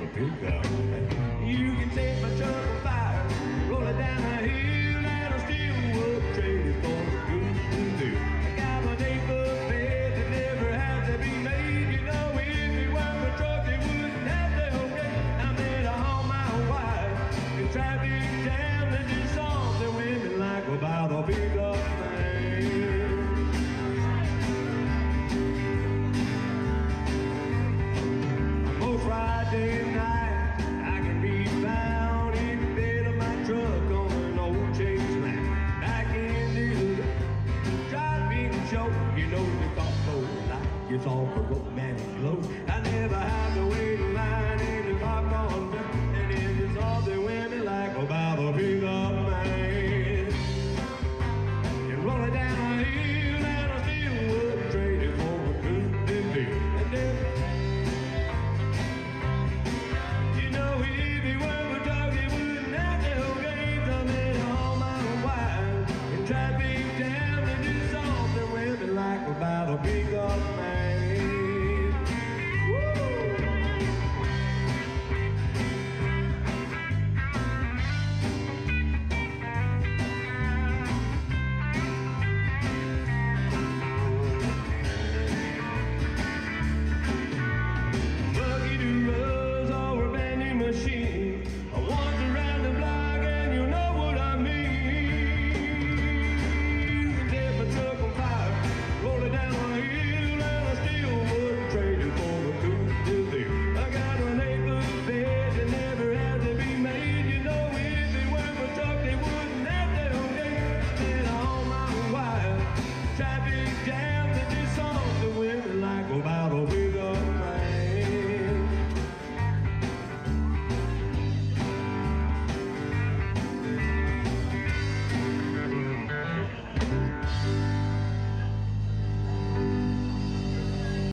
a. You can take my truck on fire, roll it down the hill. it's all for romantic love. I never had to wait.